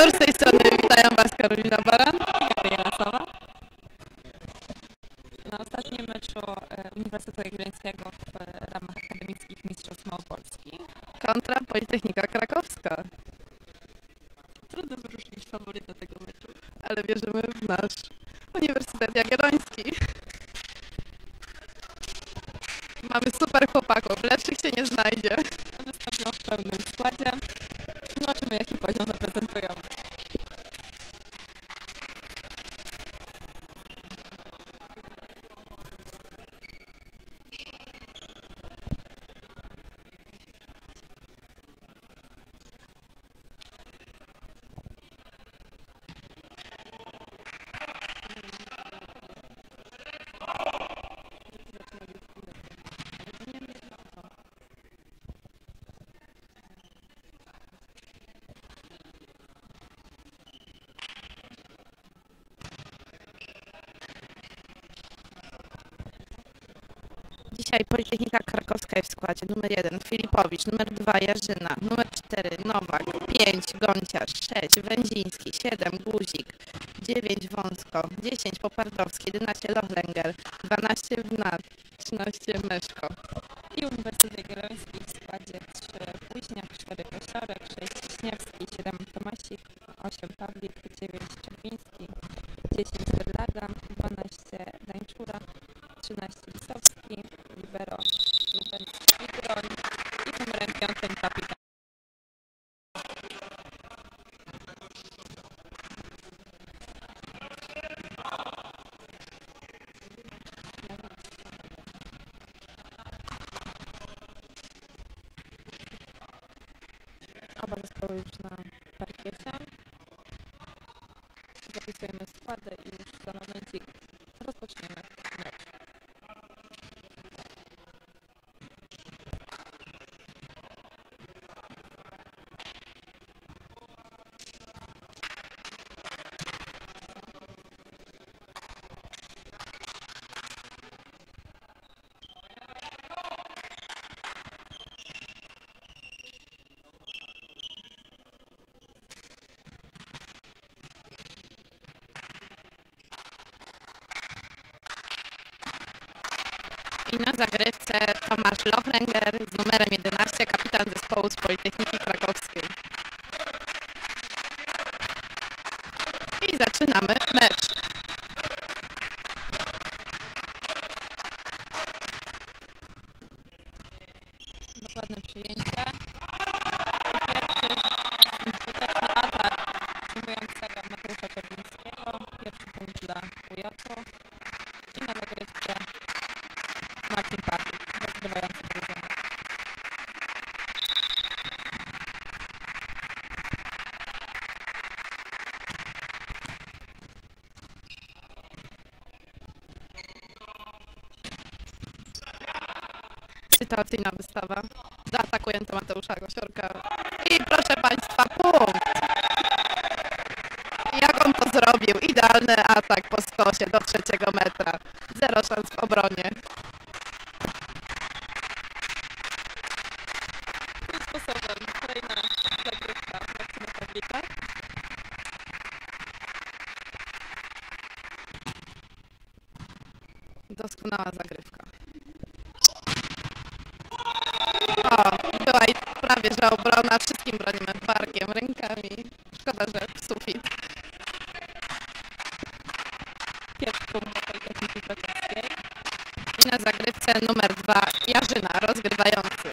Wieczór, z tej strony witają Was Karolina Baran i Gabriela Sowa. Na ostatnim meczu e, Uniwersytetu Jagiellońskiego Numer 2 Jarzyna, numer 4 Nowak, 5 Gonciarz, 6 Węziński, 7 Guzik, 9 Wąsko, 10 Popardowski, 11 Lochlenger, 12 Wnat, 13 Meszko. I Uniwersytet Jagielloński w składzie 3 Późniak, 4 Kosiorek, 6 Wiśniewski, 7 Tomasik, 8 Pawlik, 9 Czepiński, 10 Stedlar, i na zagrywce Tomasz Lochrenger z numerem 11, kapitan zespołu z Politechniki rozgrywający.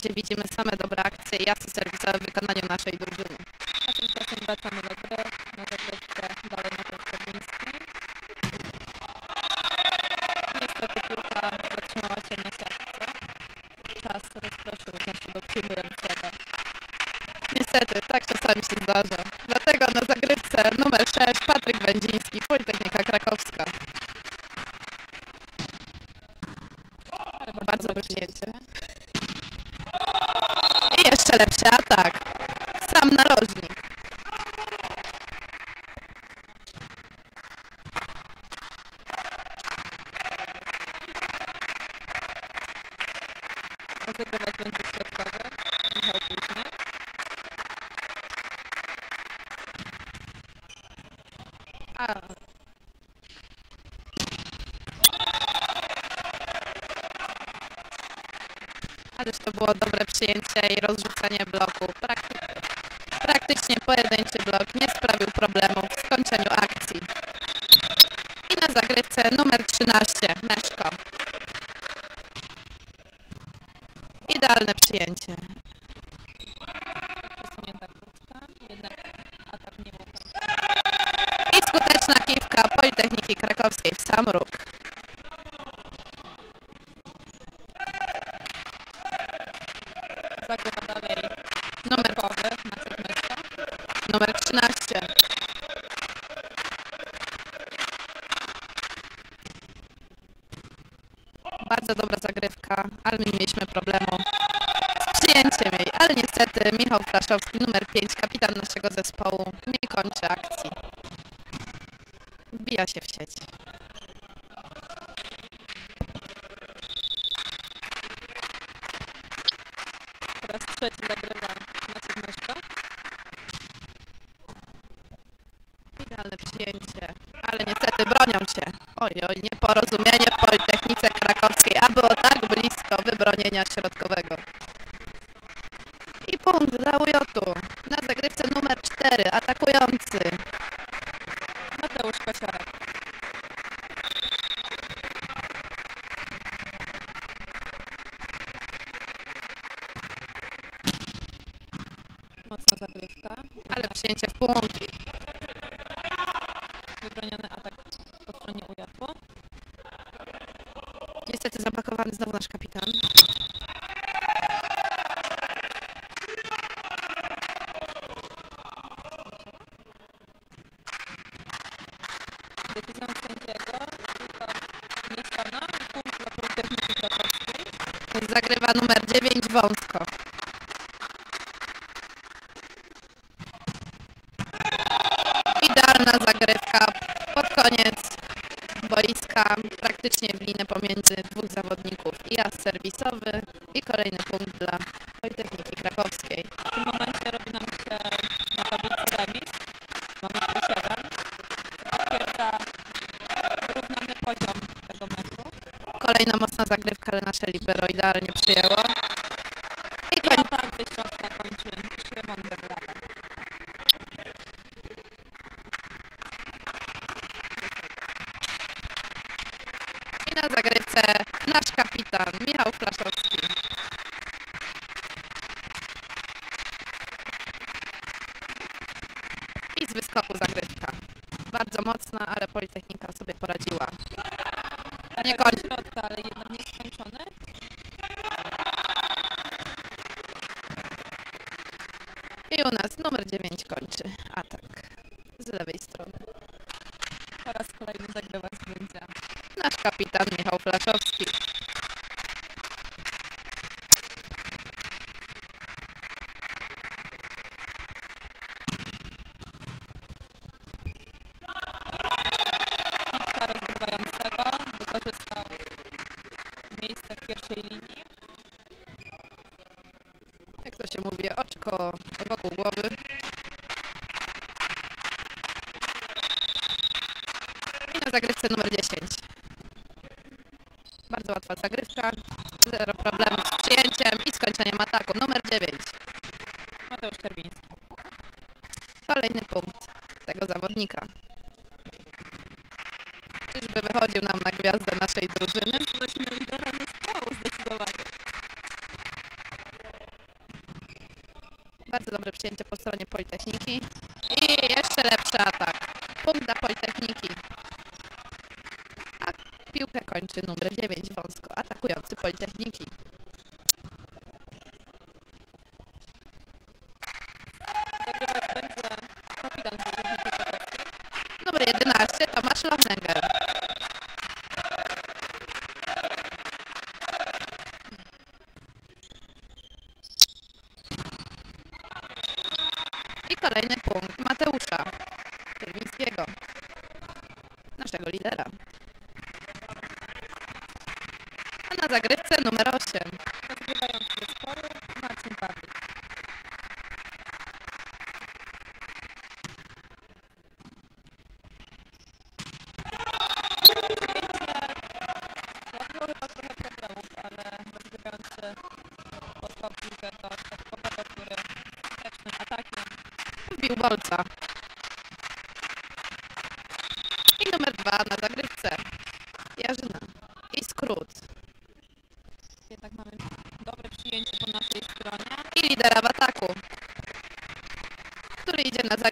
зависимости pojedynczy blok nie sprawił problemu w skończeniu akcji. I na zagrywce numer 13, Meszko. Idealne przyjęcie. para shopping no Nasz kapitan Michał Flaszowski. I z wyskoku zagrywka. Bardzo mocna, ale Politechnika sobie poradziła. Nie kończy.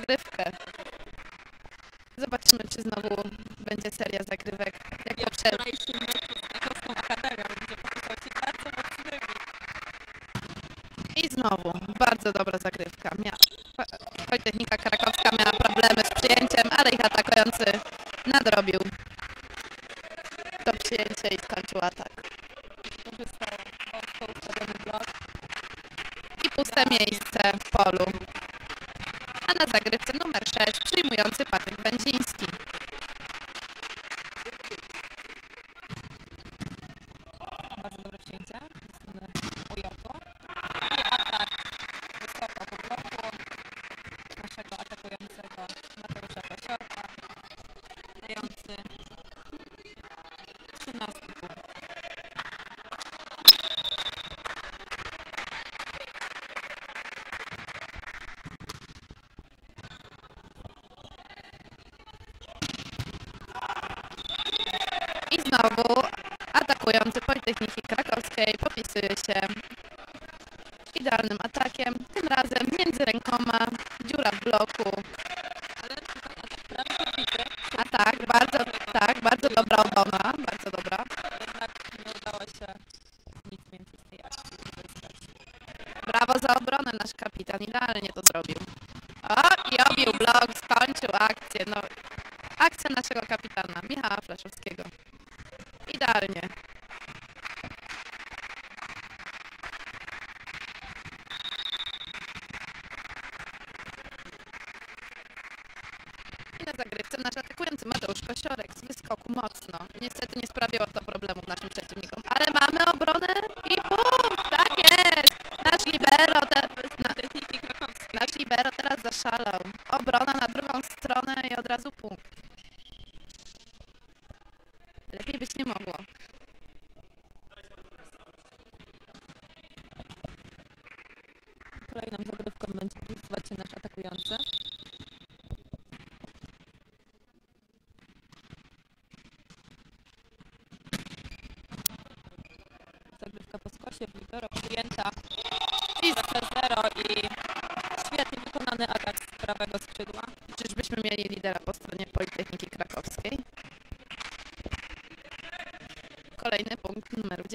zagrywkę. Zobaczymy, czy znowu będzie seria zagrywek. Jak ja wczorajszy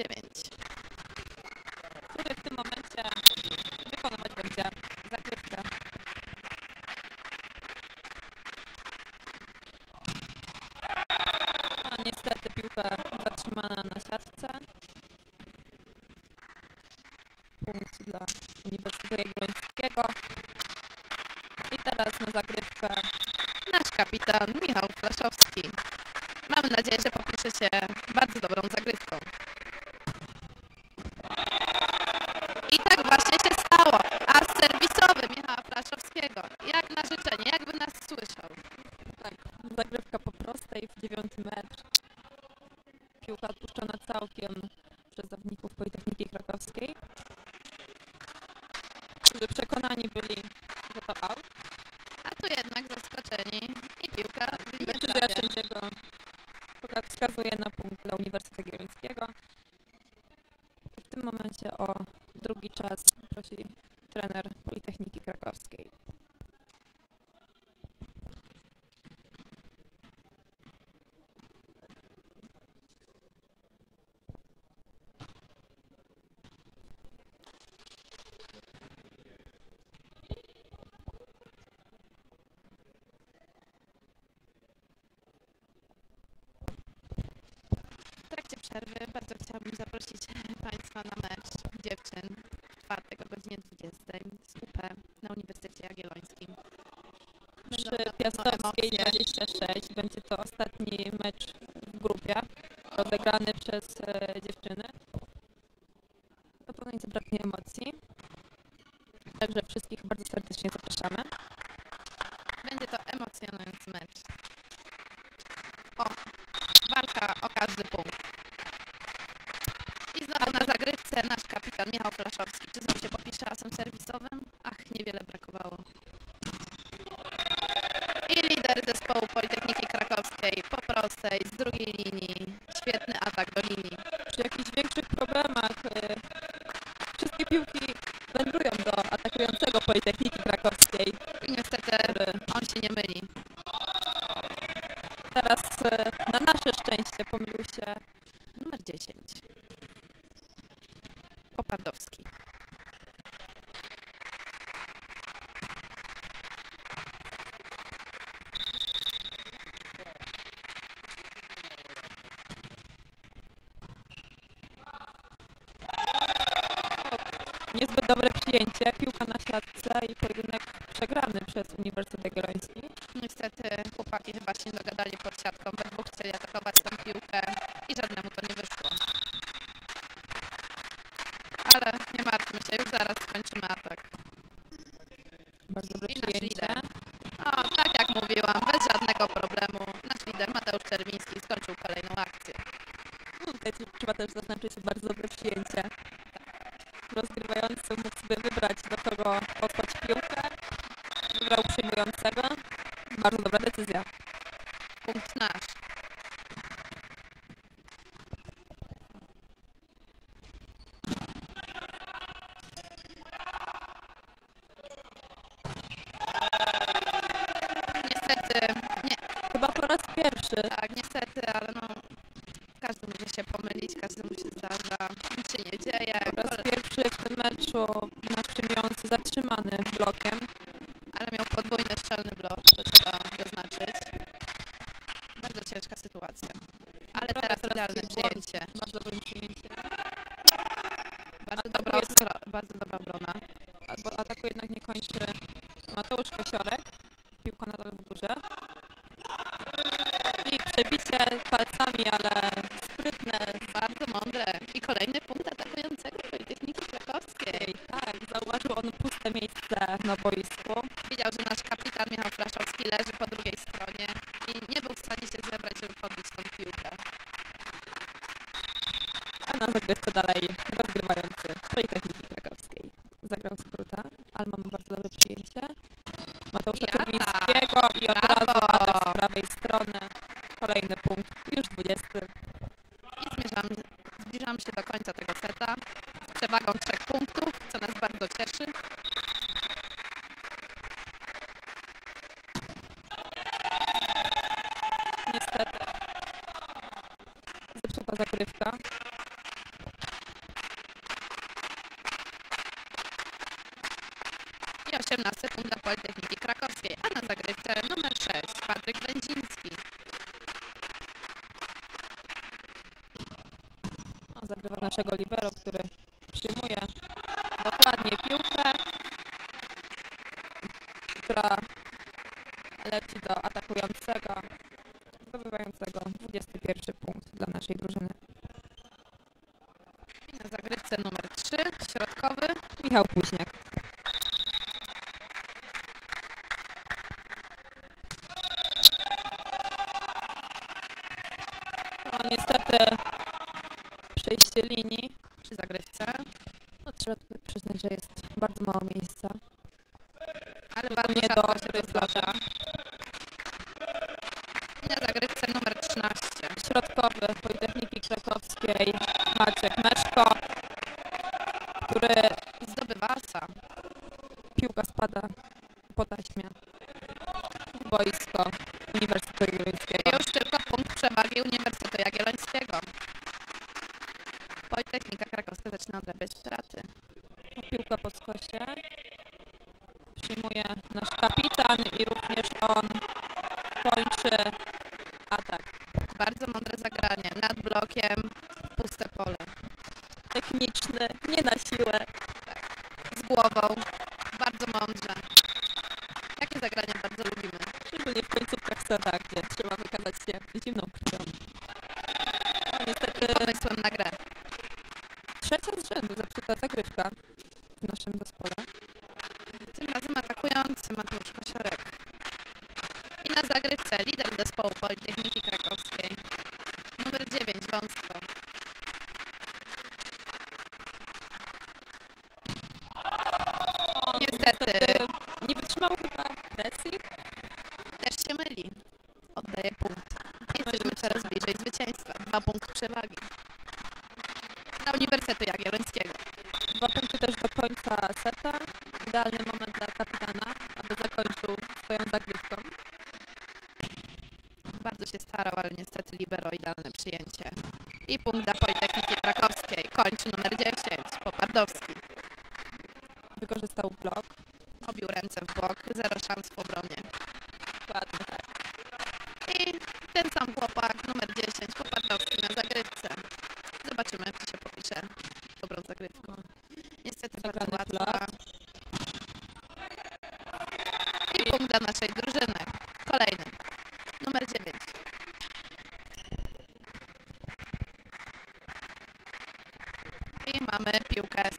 legitimate Então a gente niezbyt dobre przyjęcie, piłka na siatce i pojedynek przegrany przez Uniwersytet Olivero, który przyjmuje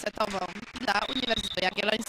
Oświatową dla Uniwersytetu Jagiellońskiego.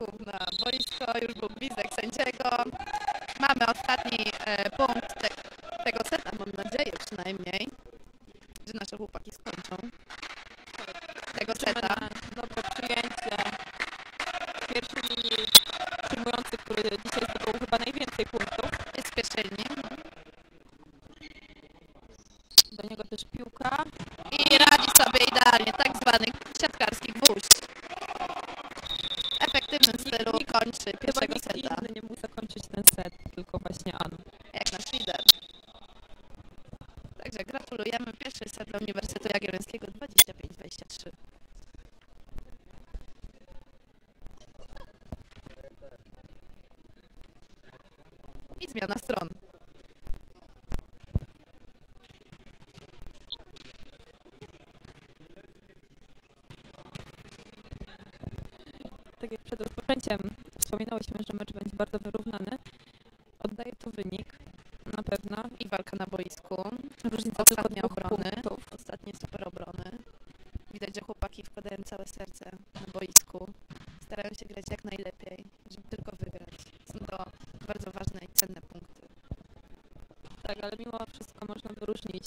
Na boisko, już był gwizdek sędziego. Mamy ostatni e, punkt te, tego seta, mam nadzieję przynajmniej, że nasze chłopaki mimo wszystko można wyróżnić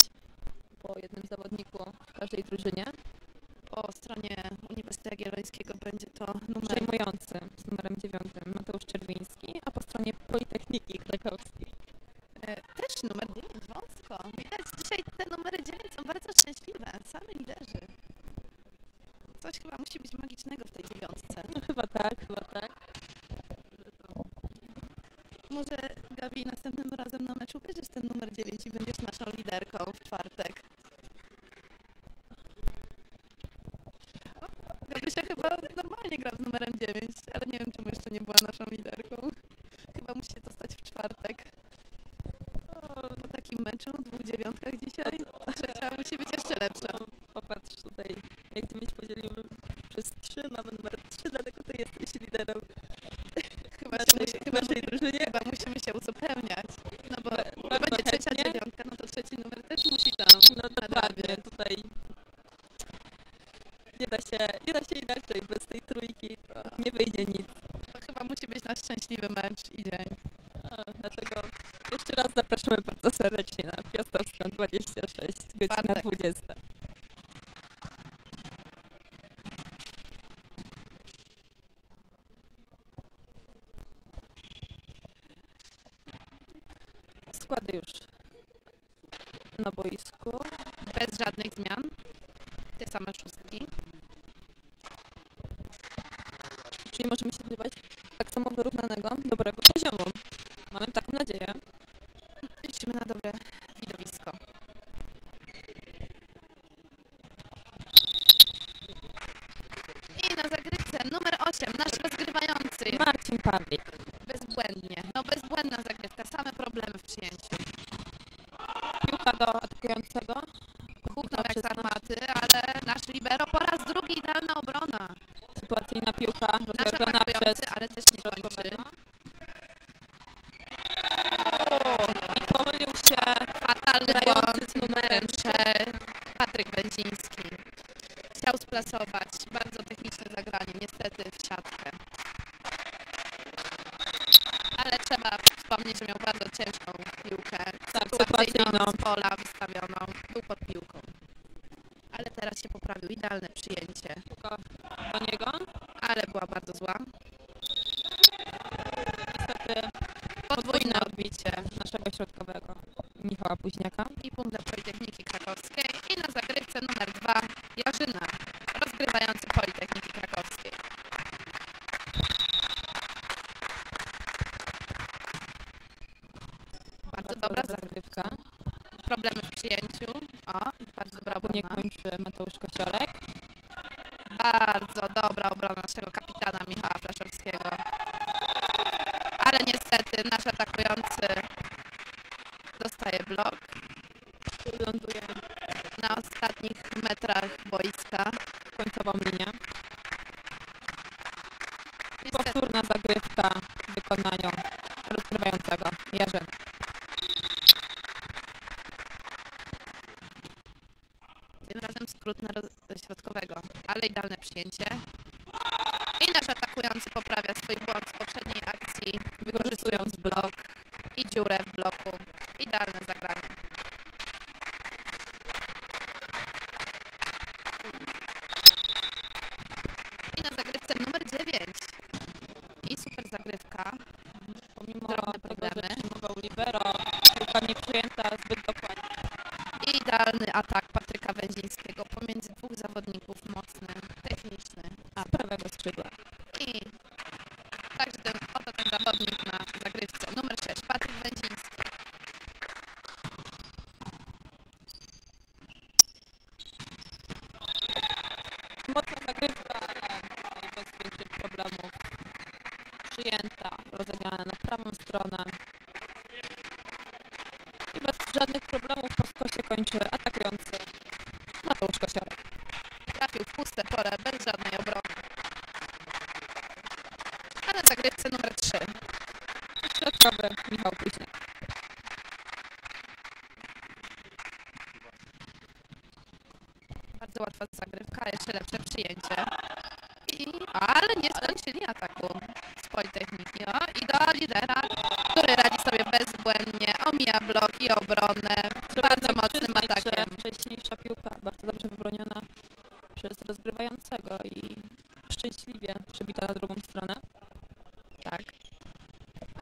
teraz się poprawił. Idealne przyjęcie.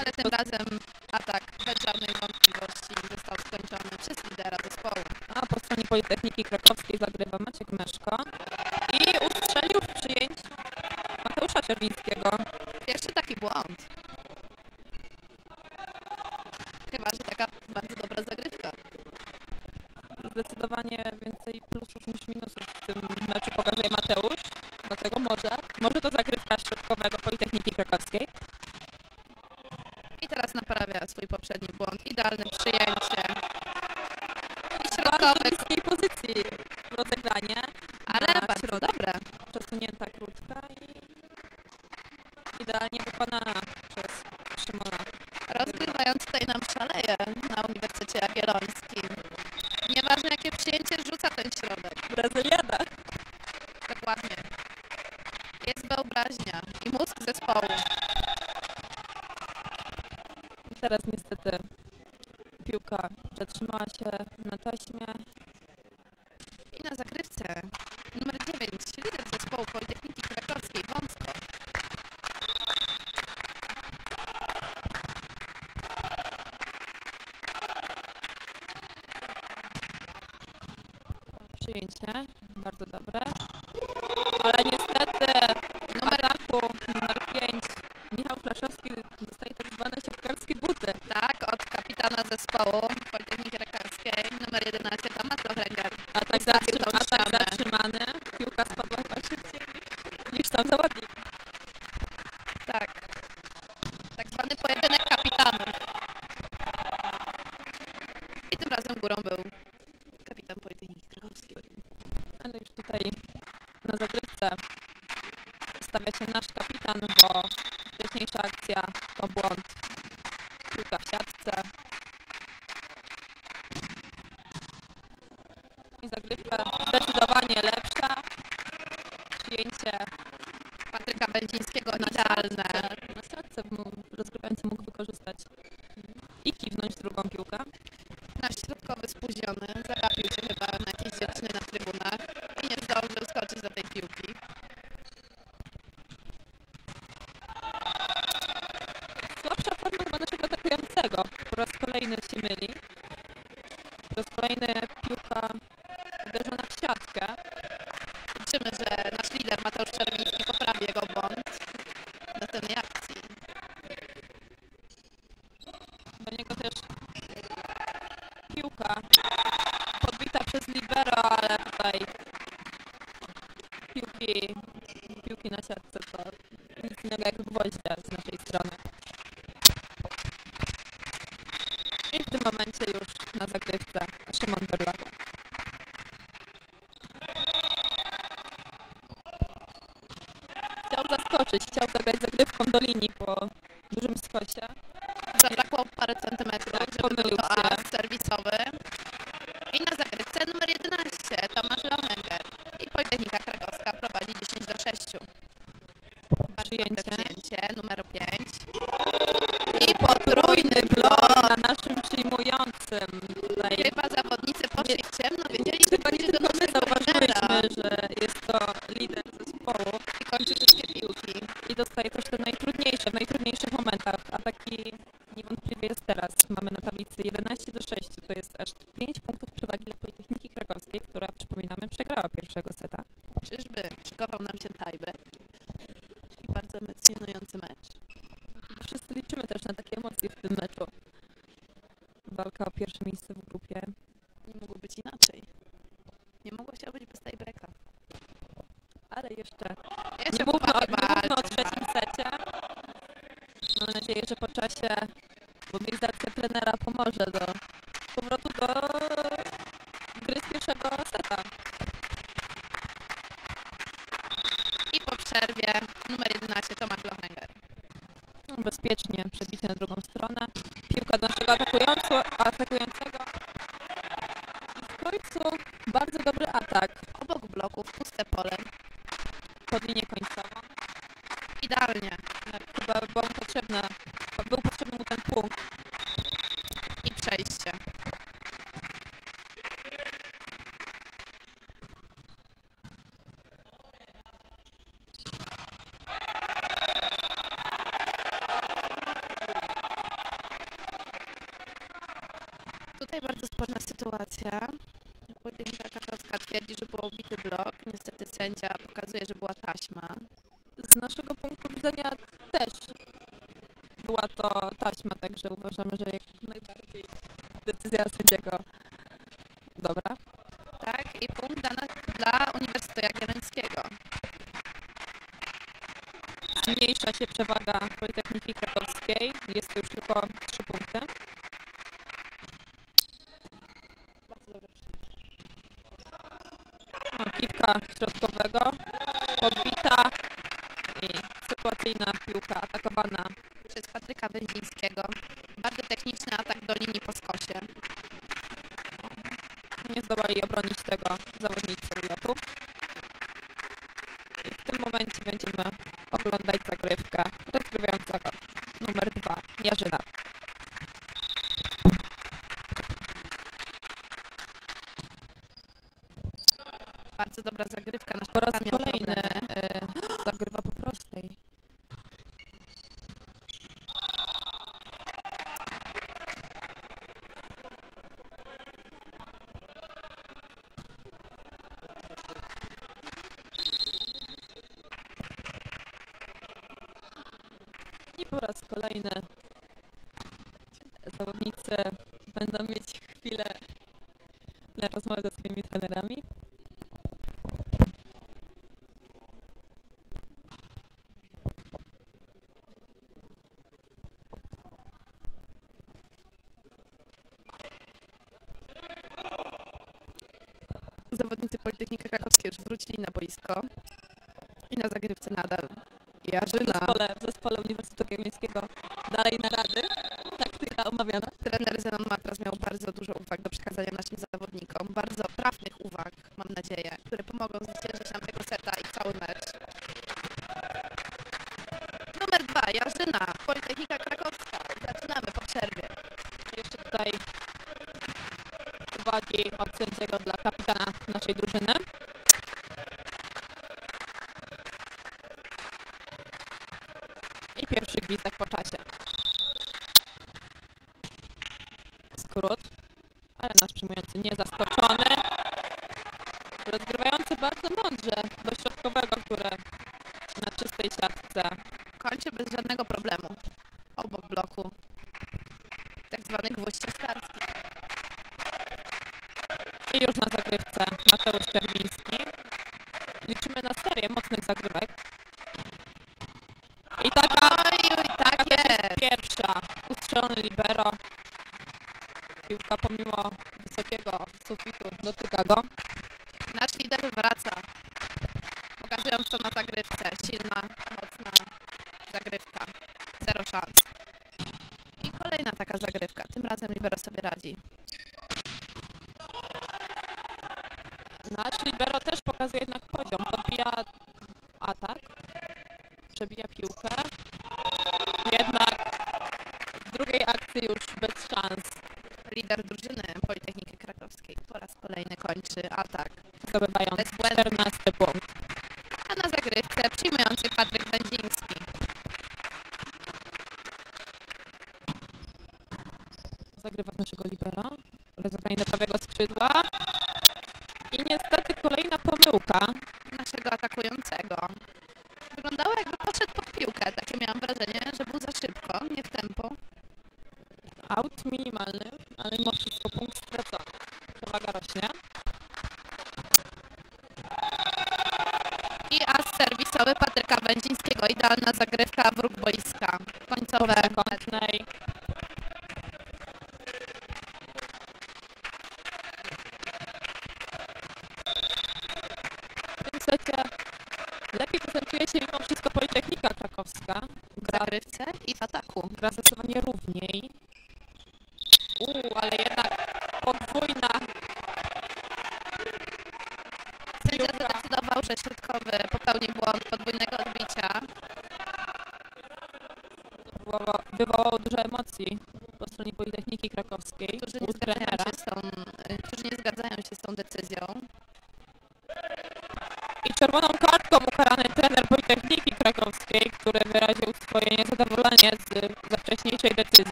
ale tym razem atak bez żadnej wątpliwości został skończony przez lidera zespołu. A po stronie Politechniki Krakowskiej zagry siatkę. Widzimy, że nasz lider Mateusz Czerwiński była to taśma, także uważamy, że jak najbardziej decyzja sędziego dobra. Tak, i punkt dla, dla Uniwersytetu Jagiellońskiego. Zmniejsza się przewaga nada. E às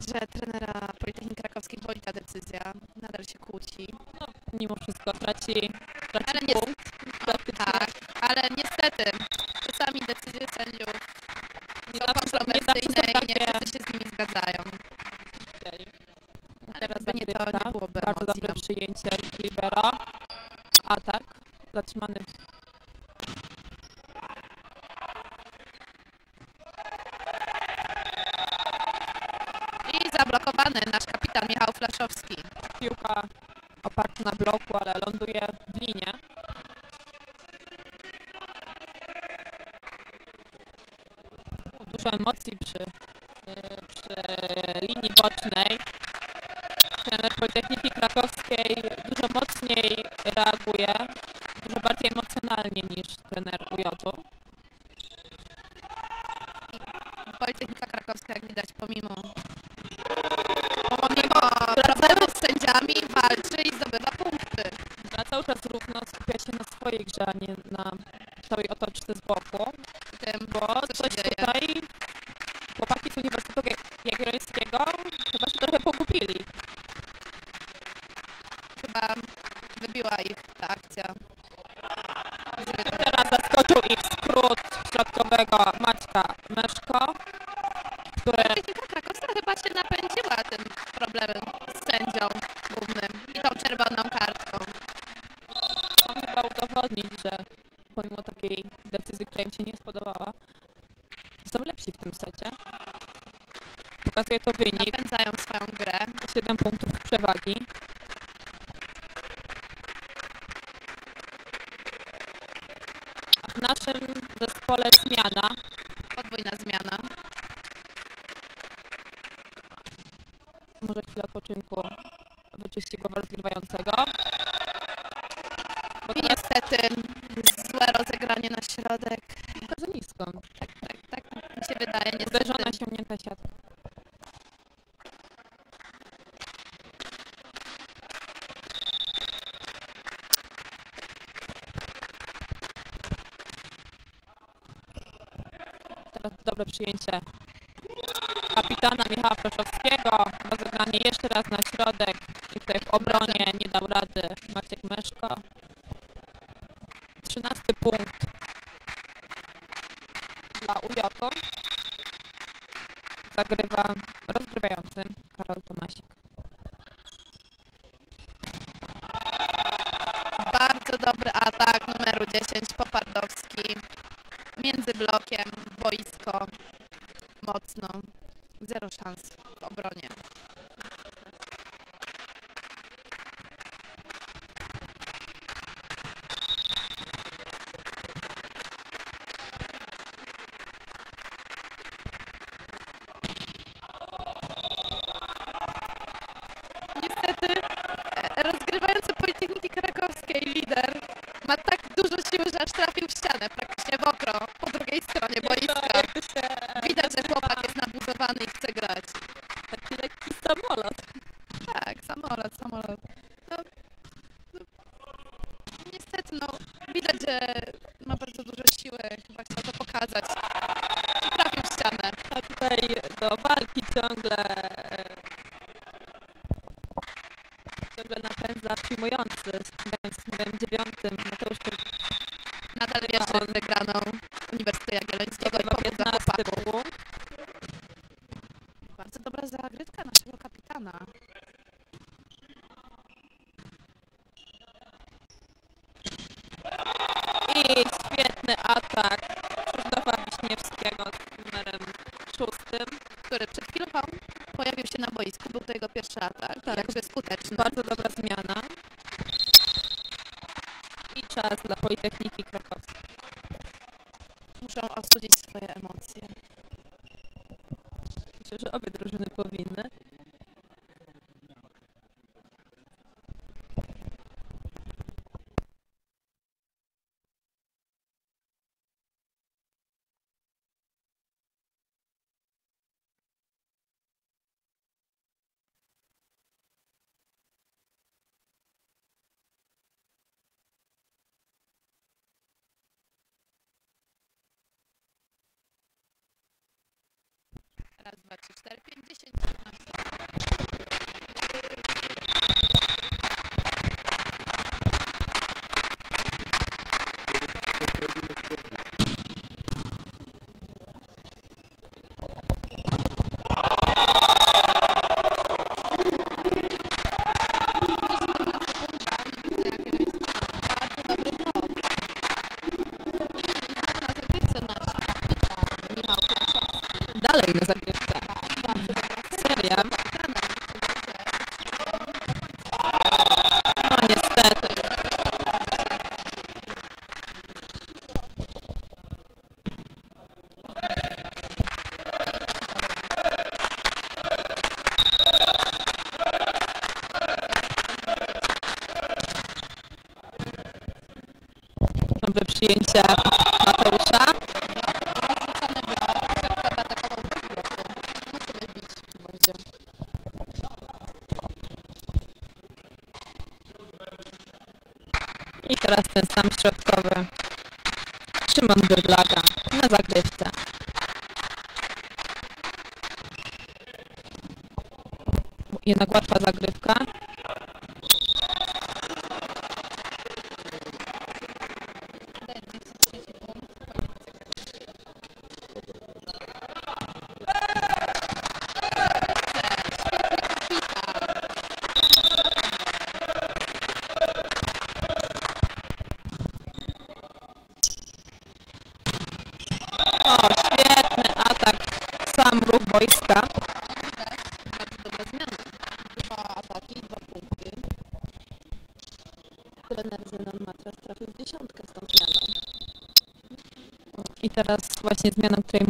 Widać, że trenera Politechniki Krakowskiej boli ta decyzja, nadal się kłóci. No, mimo wszystko traci bardzo dobre przyjęcie kapitana Michała Proszowskiego. Rozegranie jeszcze raz na środek i tutaj w obronie nie dał rady Maciek Meszko. 13 punkt dla Ujoto. Zagrywa rozgrywający Karol Tomasik. Bardzo dobry atak numeru 10 Popardowski między blokiem mocno. Zero szans. 24 5 10 sam środkowy. Szymon Bydlaka na zagrywce. Jednak łatwo неизменно, которые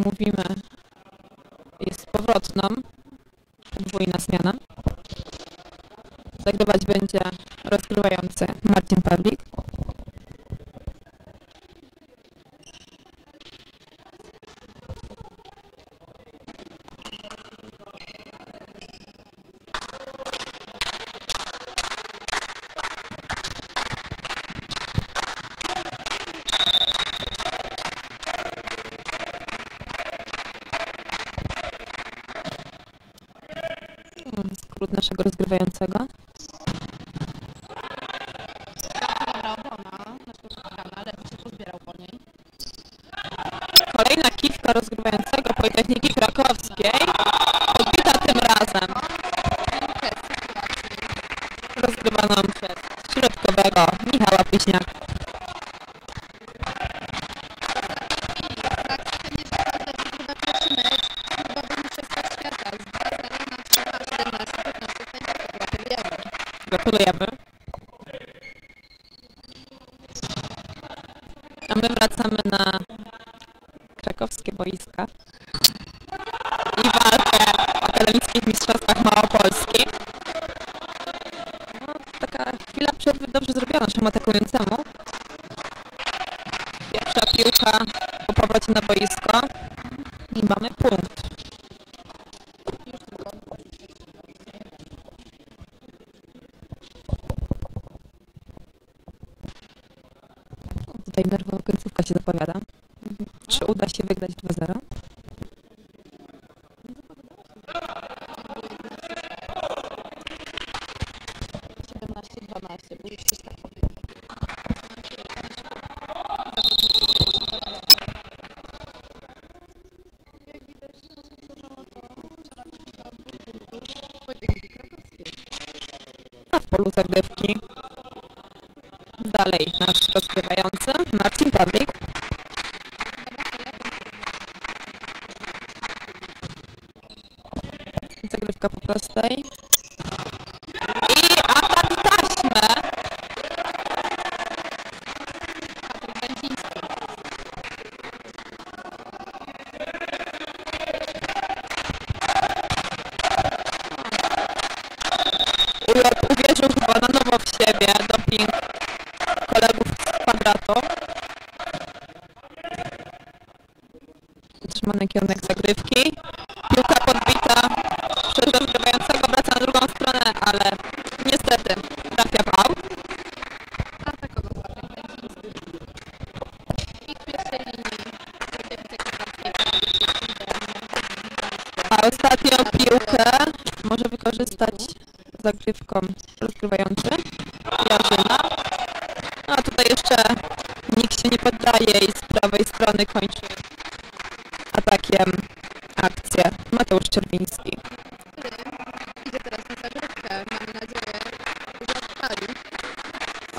Politechniki Krakowskiej. Podbita tym razem. Rozgrywano przez środkowego Michała Piśniaka.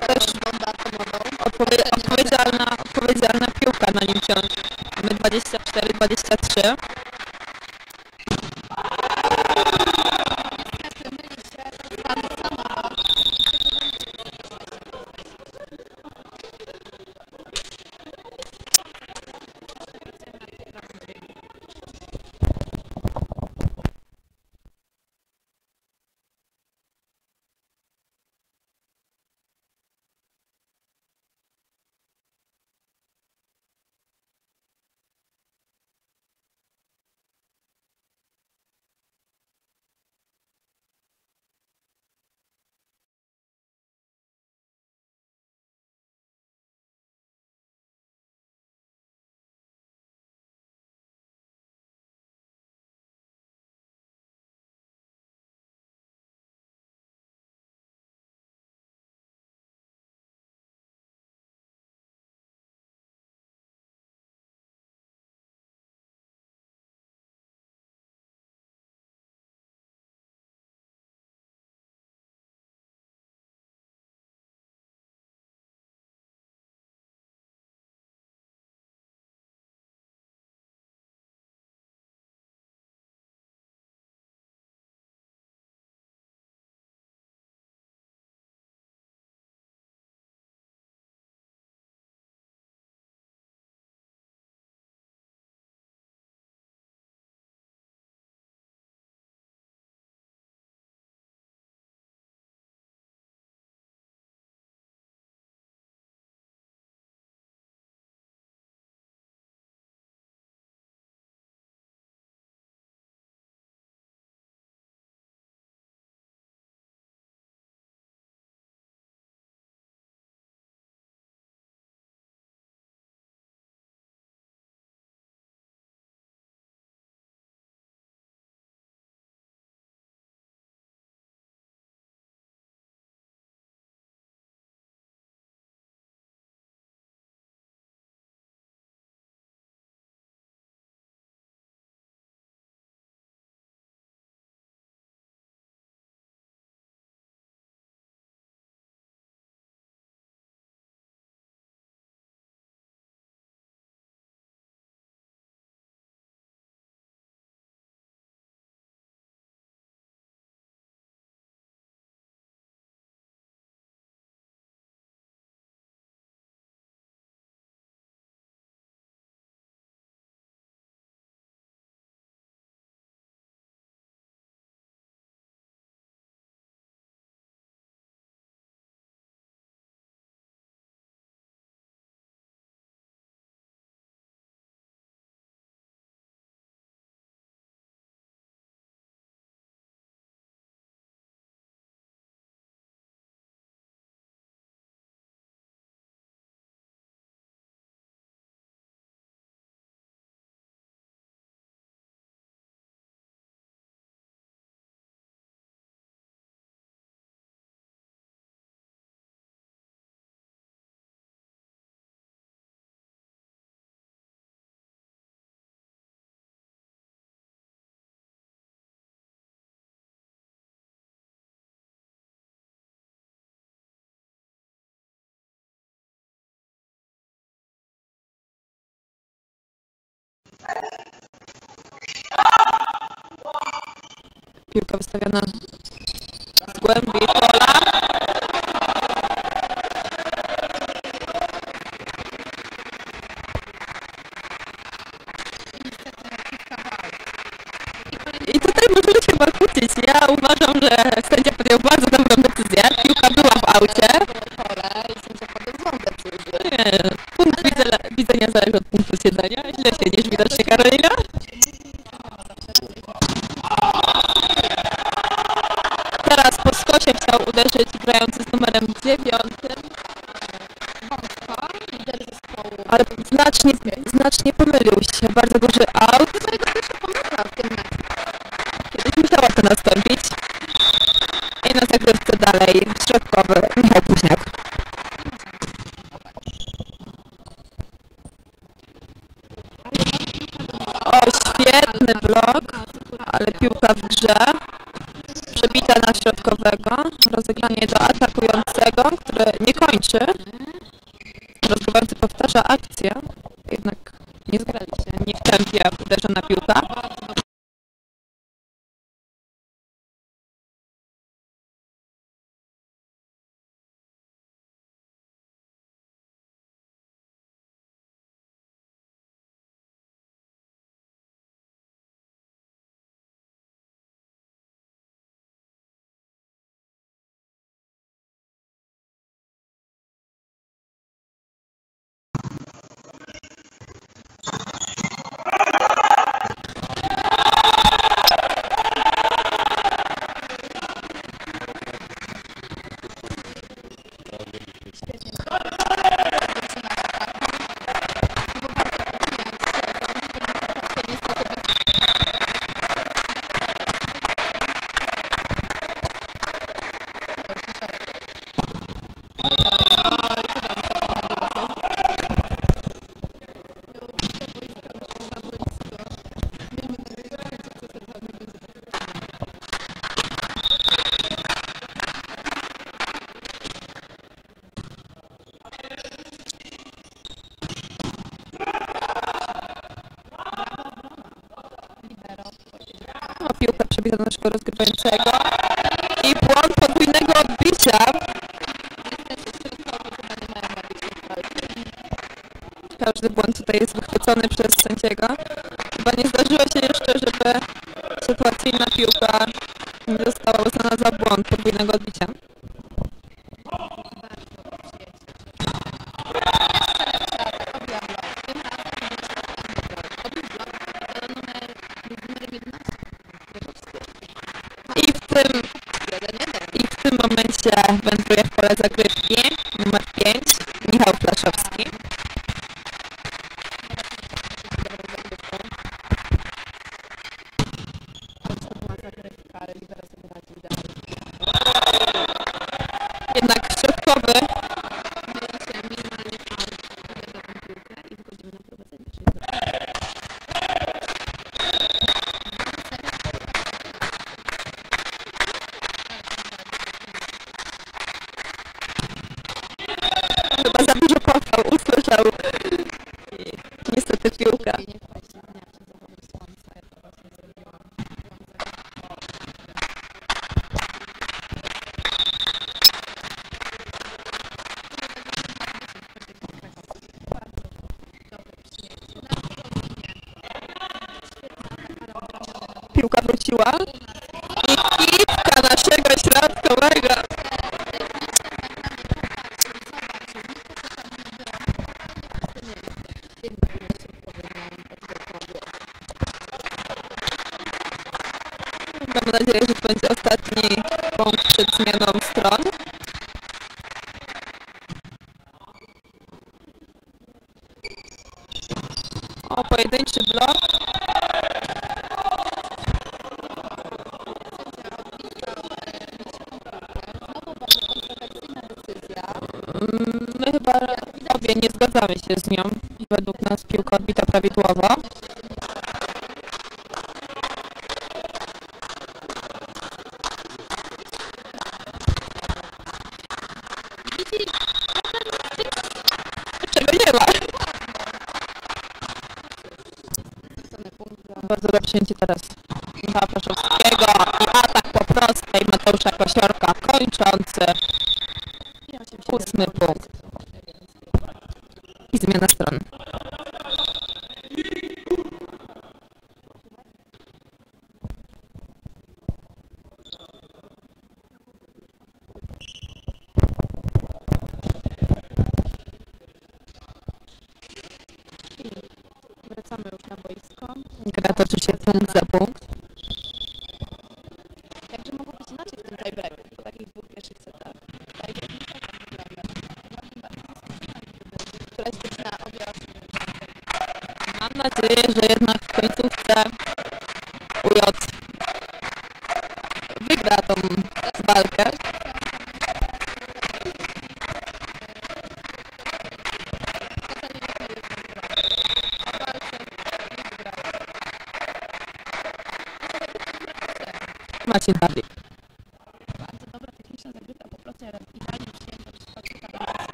też odpowie- odpowiedzialna, odpowiedzialna piłka na nim ciąży. Mamy 24-23 Piłka wystawiona z głębi pola. I tutaj możemy się chyba kłócić. Ja uważam, że sędzia podjął bardzo dobrą decyzję. Piłka była w aucie. pole i sędzia podjął złą decyzję. Nie, punkt widzenia, widzenia zależy od punktu siedzenia. Źle siedzisz widocznie, Karolina. Teraz po skosie chciał uderzyć grający z numerem 9, Wąsko, lider zespołu. ale znacznie, znacznie pomylił się. Bardzo duży aut. Kiedyś musiało to nastąpić. I na zagrywce dalej środkowy Michał Późniak. O, świetny blok, ale piłka w grze. Przebita na środkowego. Rozegranie do atakującego, który nie kończy. Wychwycony przez sędziego. Chyba nie zdarzyło się jeszcze, żeby sytuacyjna piłka nie została uznana za błąd podwójnego odbicia. I w tym, i w tym momencie wędruje w pole zagrywki numer 5 Michał Flaszowski. Jednak środkowy chyba za dużo pochwał usłyszał. I niestety piłka. Piłka wróciła. I kitka naszego środkowego. Mam nadzieję, że to będzie ostatni punkt przed zmianą stron. орбита провитуалу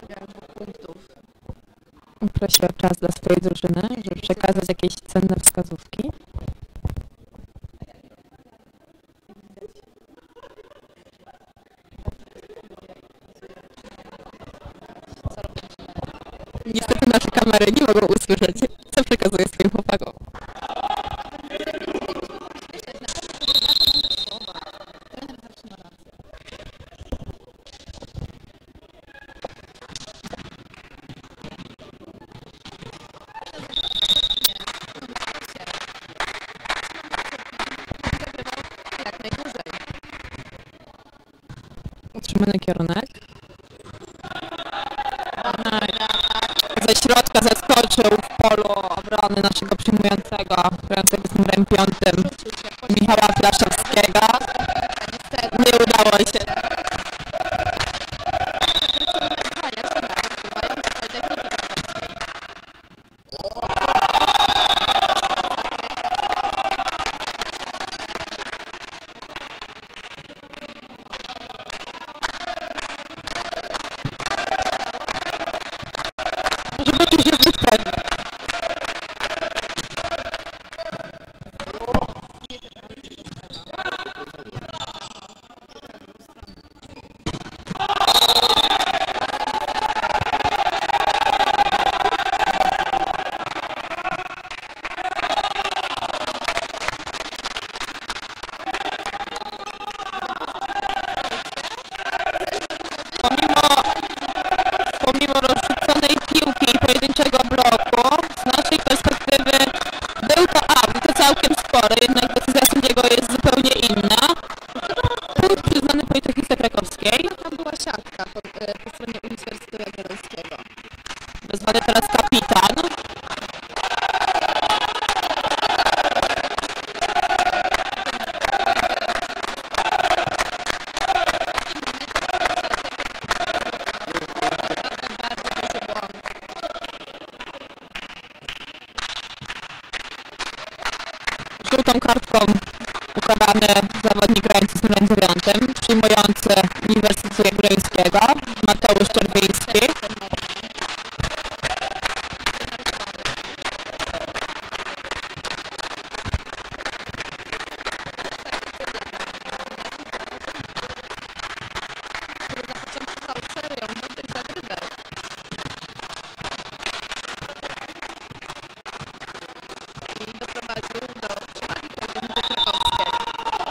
zdobywania dwóch punktów. Prosiła czas dla swojej drużyny, żeby przekazać jakieś cenne wskazówki.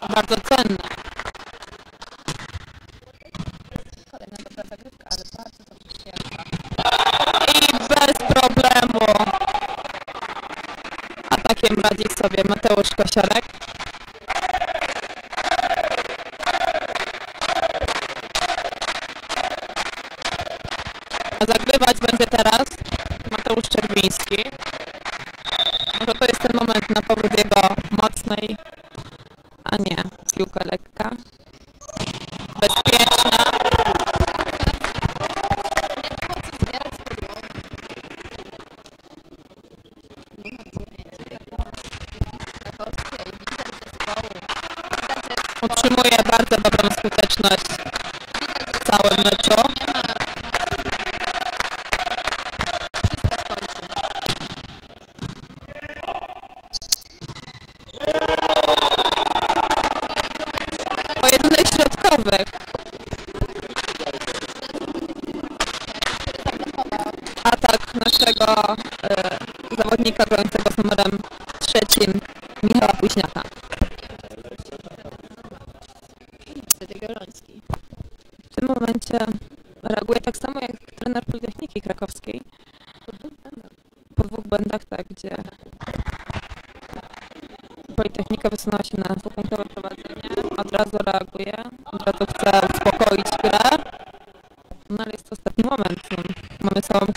bardzo cenne. I bez problemu atakiem radzi sobie Mateusz Kosiorek. some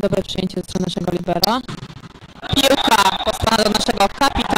dobre przyjęcie ze strony naszego libera. Piłka po do naszego kapitana.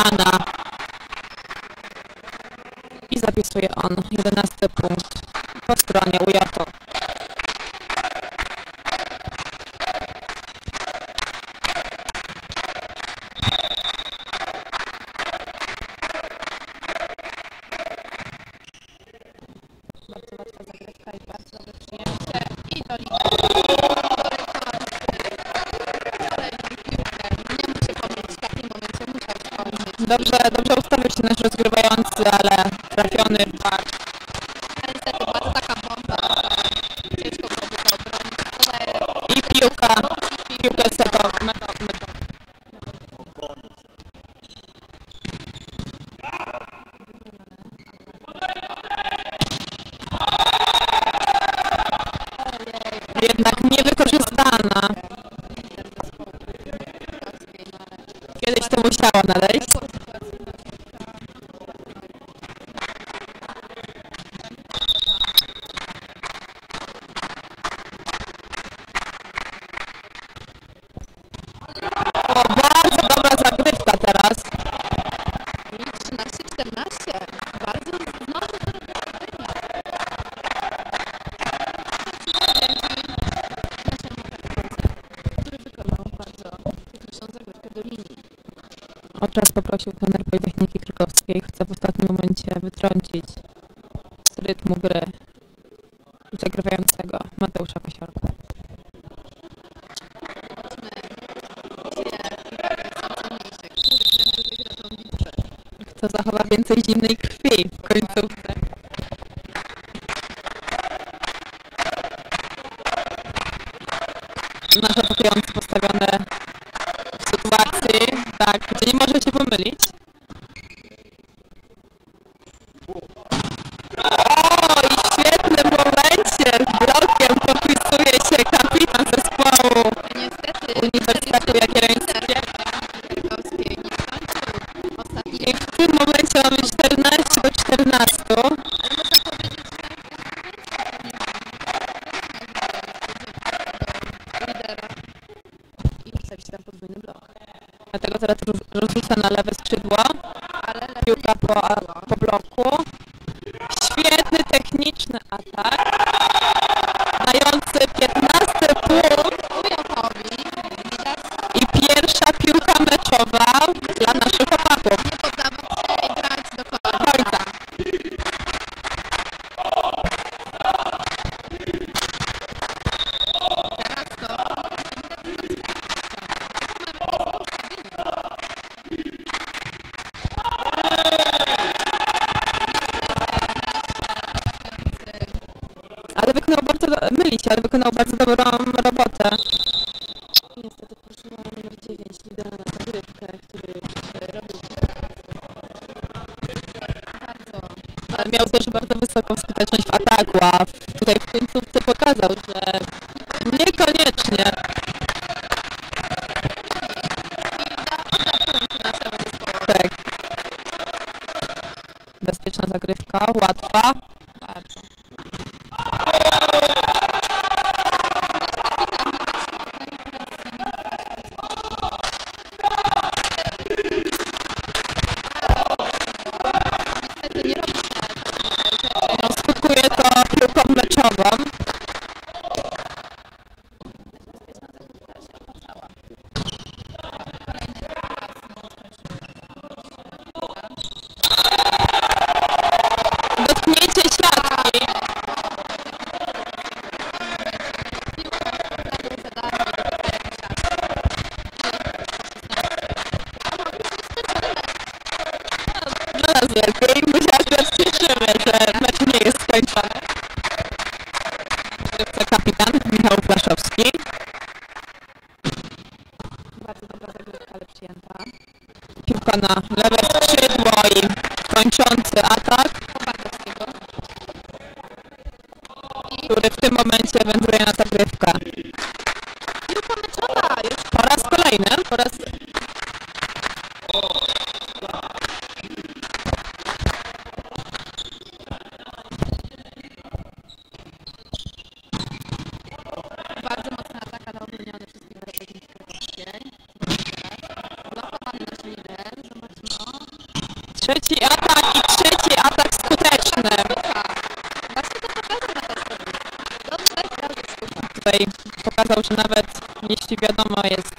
nie może się pomylić. 僕のおかずどぶろ który w tym momencie wędruje na zagrywkę. Po raz kolejny, po raz café da manhã